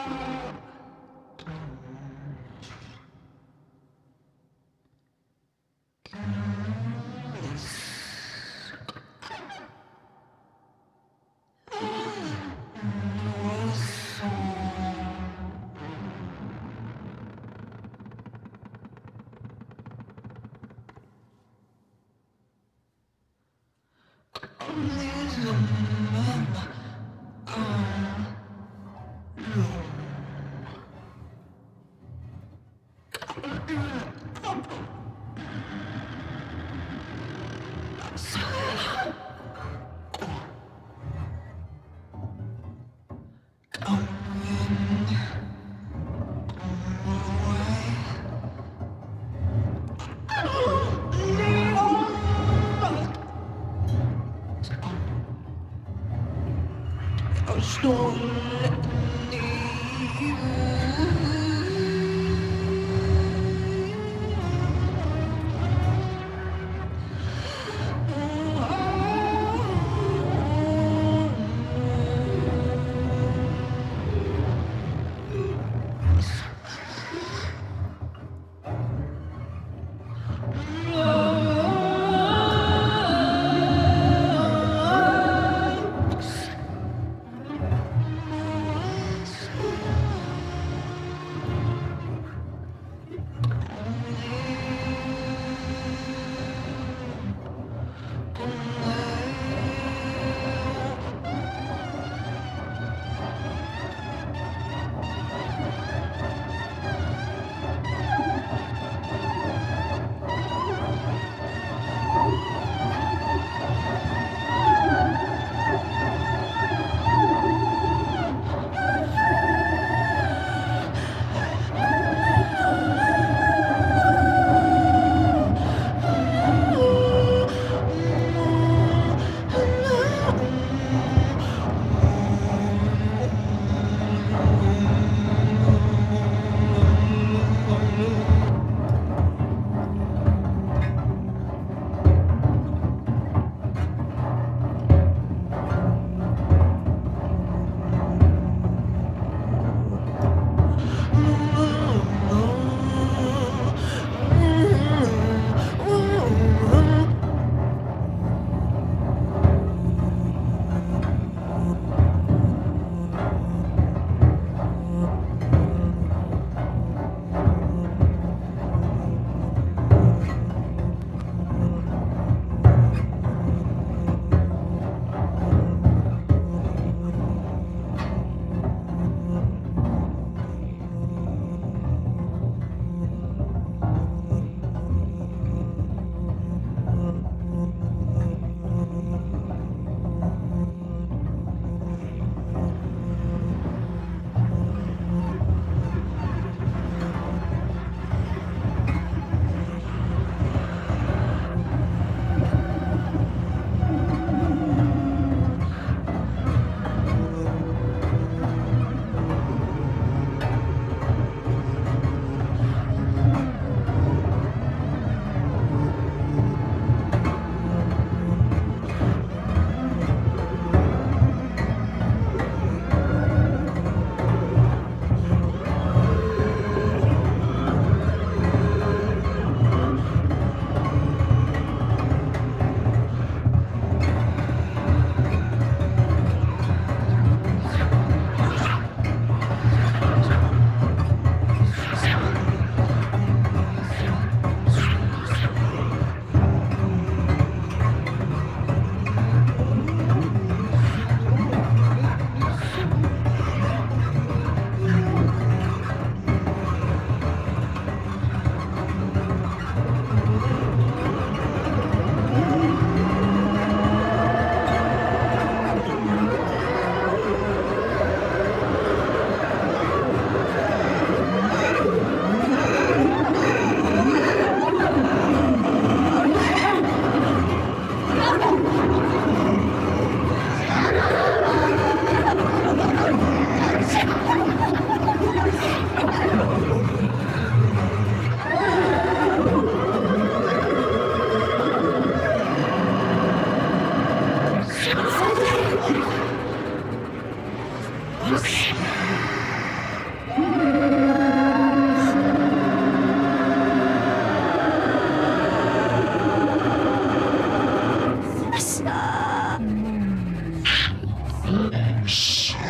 Oh!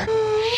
Yeah.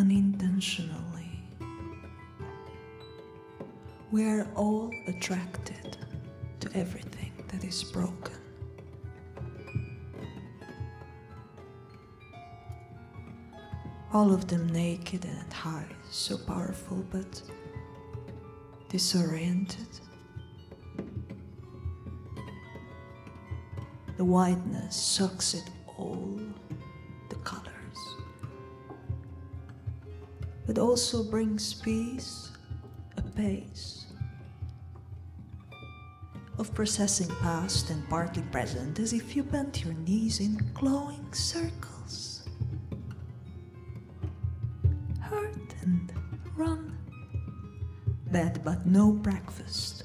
unintentionally. We are all attracted to everything that is broken. All of them naked and high, so powerful but disoriented. The whiteness sucks it also brings peace, a pace of processing past and partly present as if you bent your knees in glowing circles. Hurt and run. Bed but no breakfast.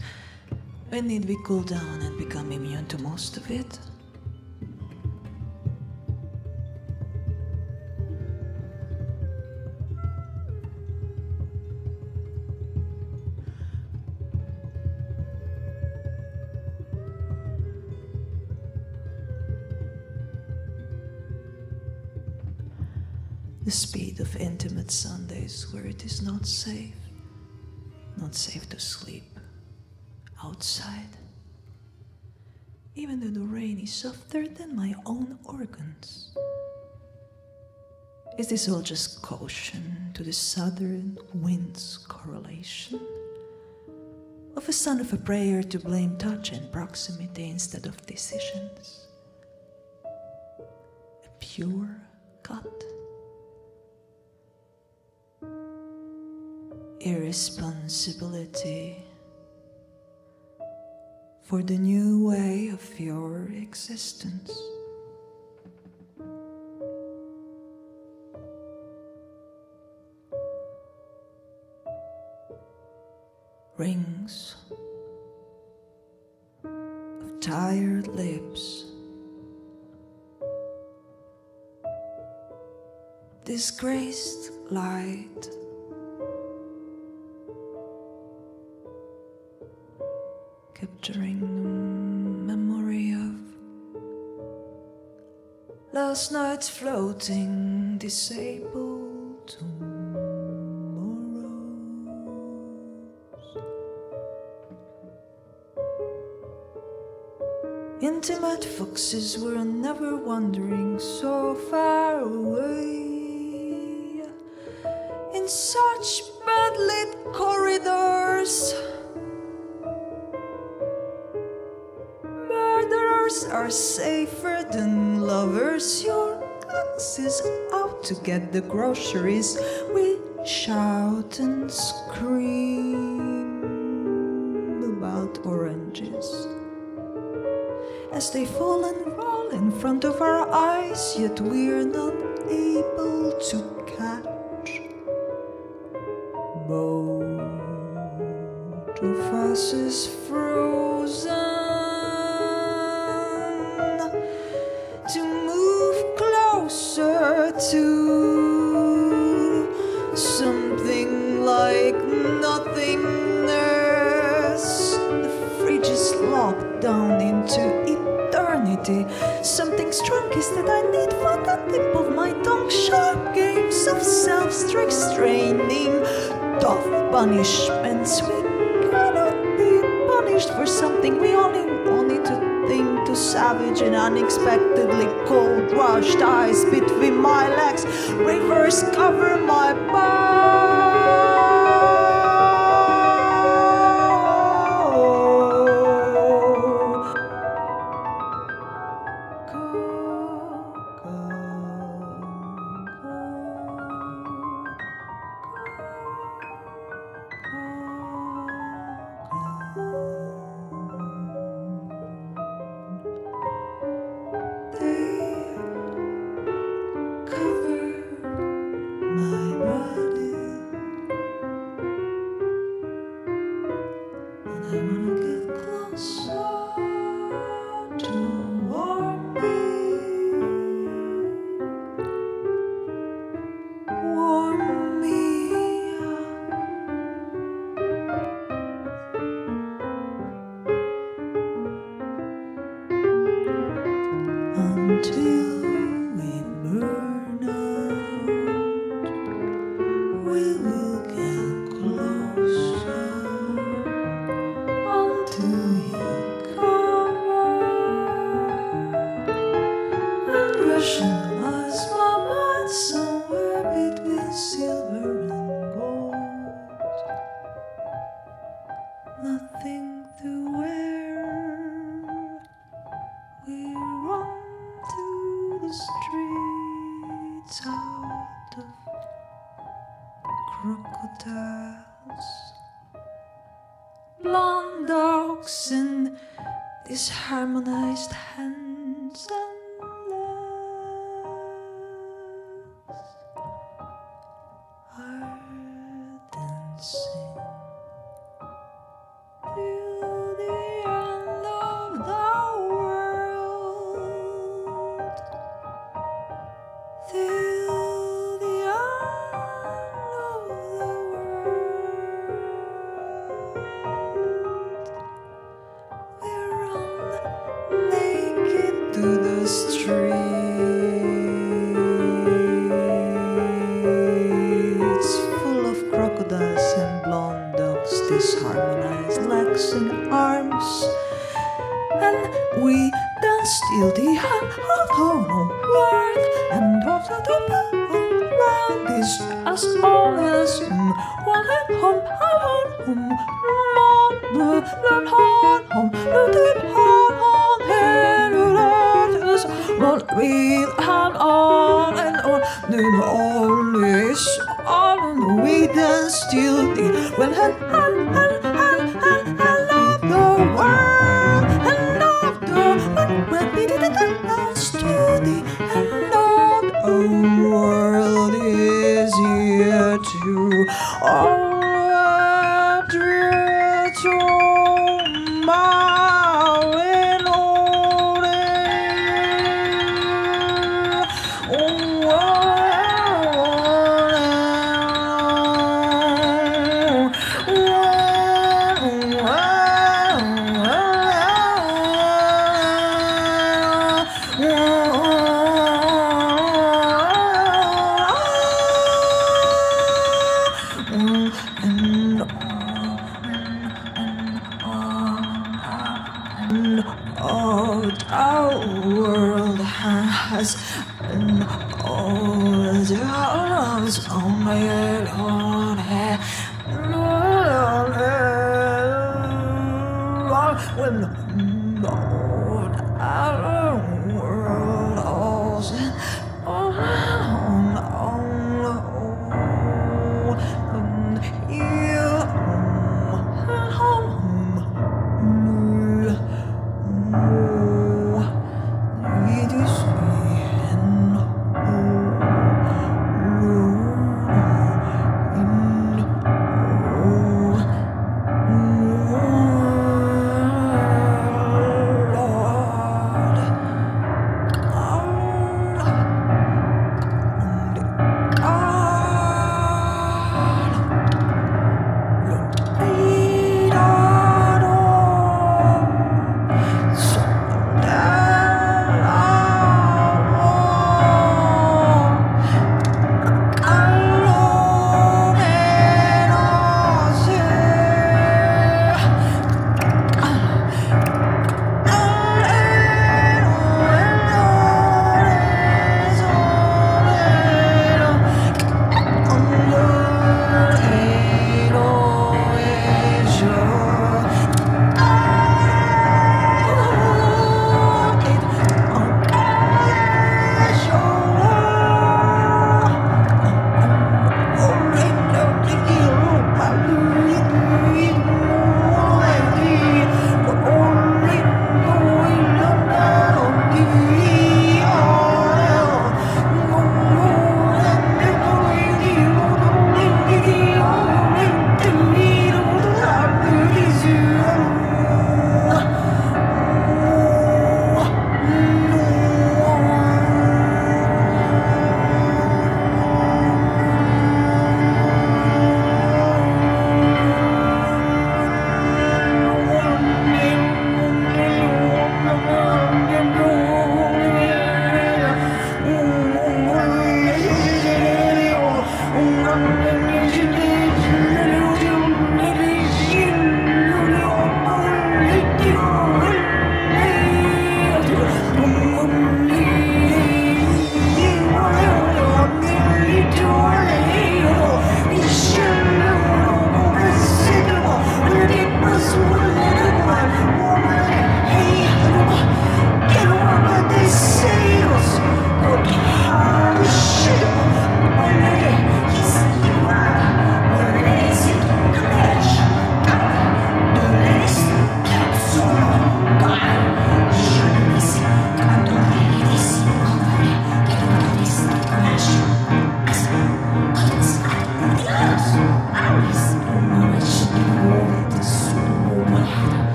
When need we cool down and become immune to most of it? Where it is not safe, not safe to sleep outside, even though the rain is softer than my own organs. Is this all just caution to the southern wind's correlation? Of a son of a prayer to blame touch and proximity instead of decisions? A pure cut? Irresponsibility for the new way of your existence. Rings of tired lips. Disgraced light. Capturing the memory of last night's floating disabled tomorrows. Intimate foxes were never wandering so far away in such bad lit corridors. Are safer than lovers. Your ex is out to get the groceries. We shout and scream about oranges as they fall and roll in front of our eyes, yet we're not able to catch. Both of us is frozen. Down into eternity. Something strong is that I need for the tip of my tongue. Sharp games of self-restraining, tough punishments. We cannot be punished for something we only wanted to think to savage and unexpectedly cold rushed eyes between my legs reverse cover my until blonde dogs in disharmonized hands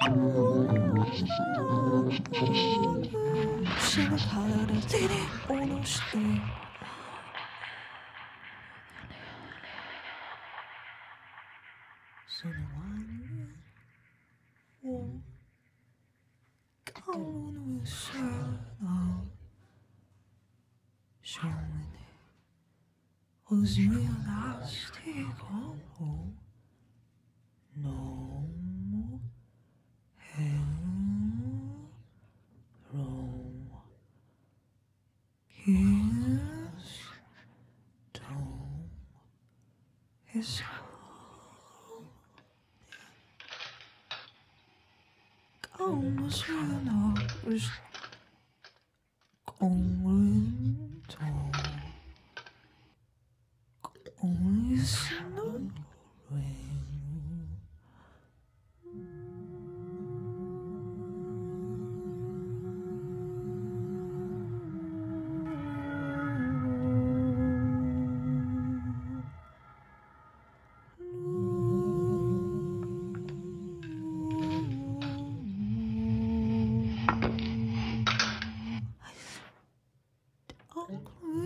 Os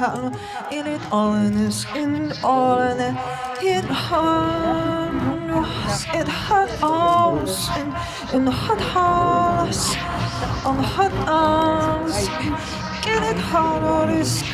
in it all in this in it all in it. It hurts it hurt us in, in the hot house on the hot house. Get it harder this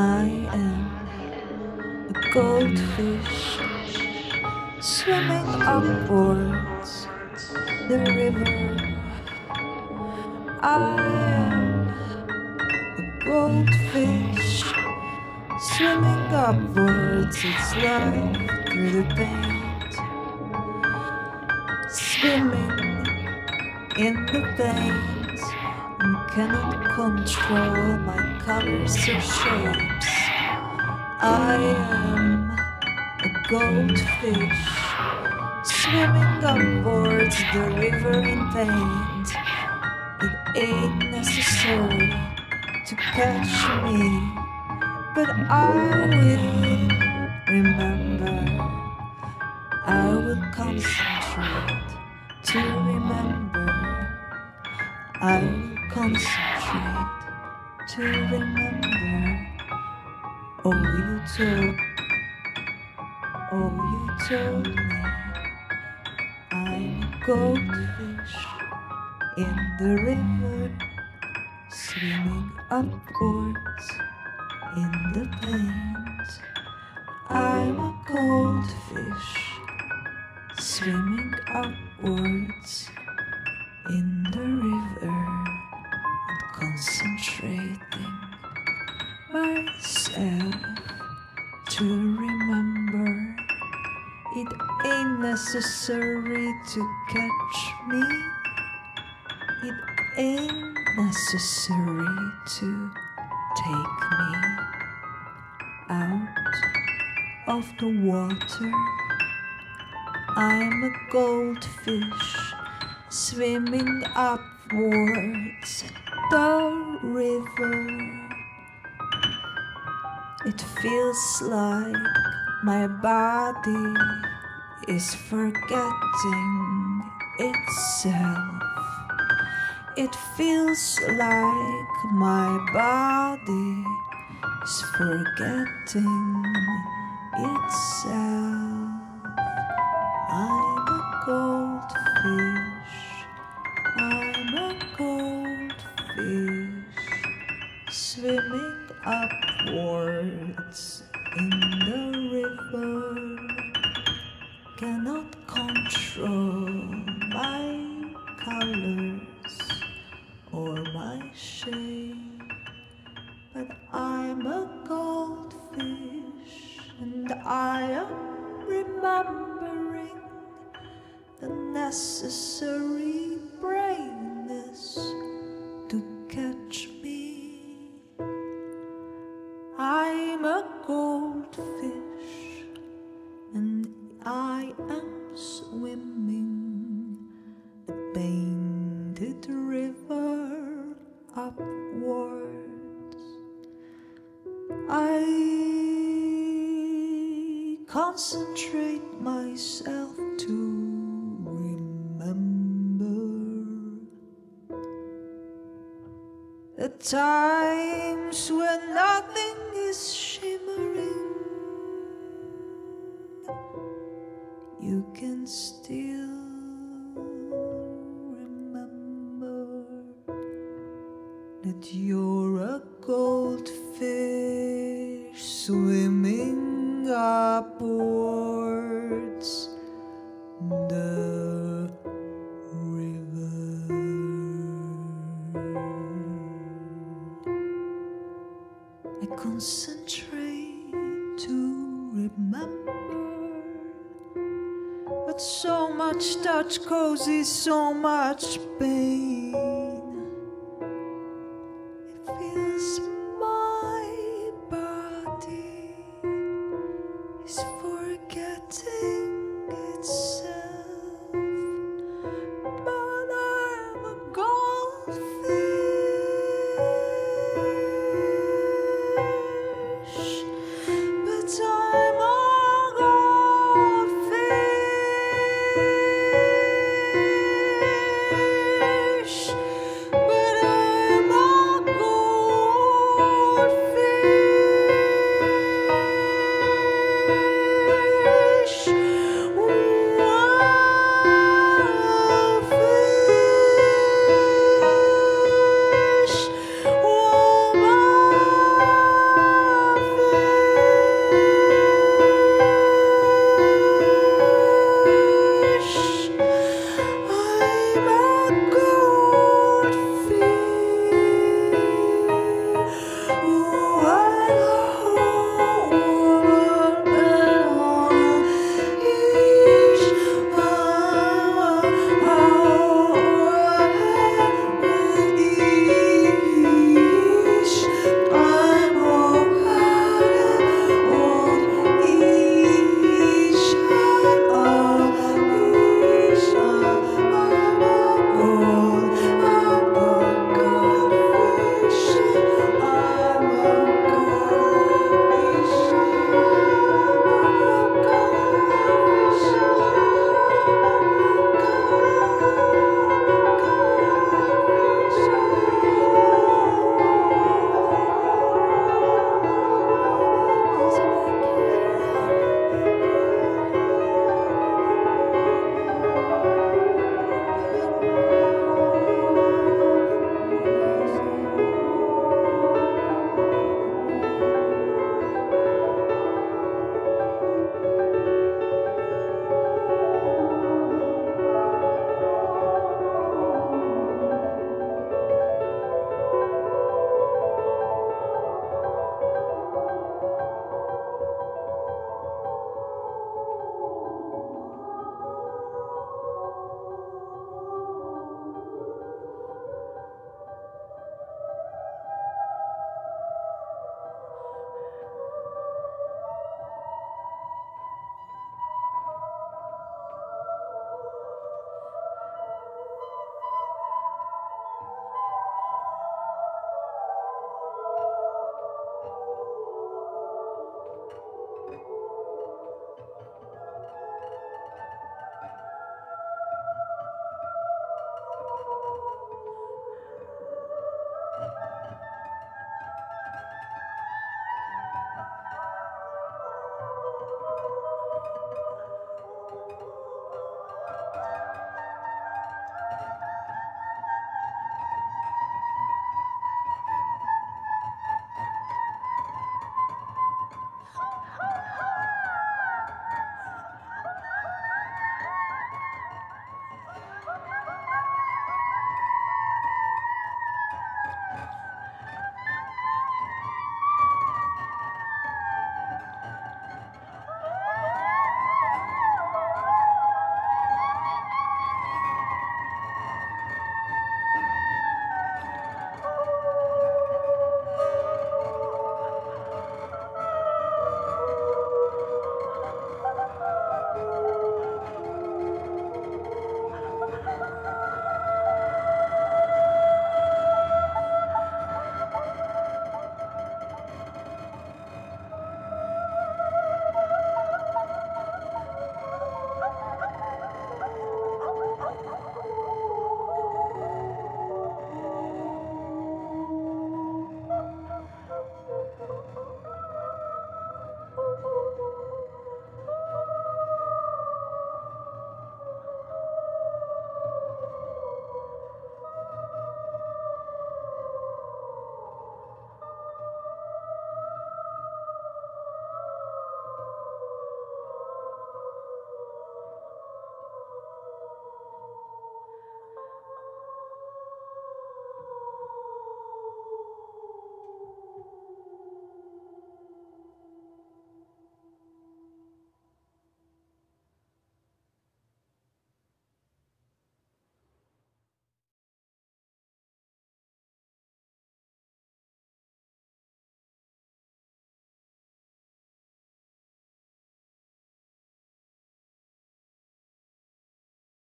I am a goldfish swimming upwards the river. I am a goldfish swimming upwards its life through the paint. Swimming in the veins and cannot control my colors or shapes. I am a goldfish swimming upwards the river in paint. It ain't necessary to catch me, but I will remember. I will concentrate to remember. I will concentrate to remember. You told, oh, you told me I'm a goldfish in the river, swimming upwards in the plains. I'm a goldfish swimming upwards in the river and concentrating myself necessary to catch me it ain't necessary to take me out of the water I'm a goldfish swimming upwards the river. It feels like my body is forgetting itself. It feels like my body is forgetting itself. I'm a goldfish. I'm a goldfish swimming upwards in the river. Control my colors or my shape, but I'm a goldfish and I am remembering the necessary brightness concentrate to remember, but so much touch causes so much pain.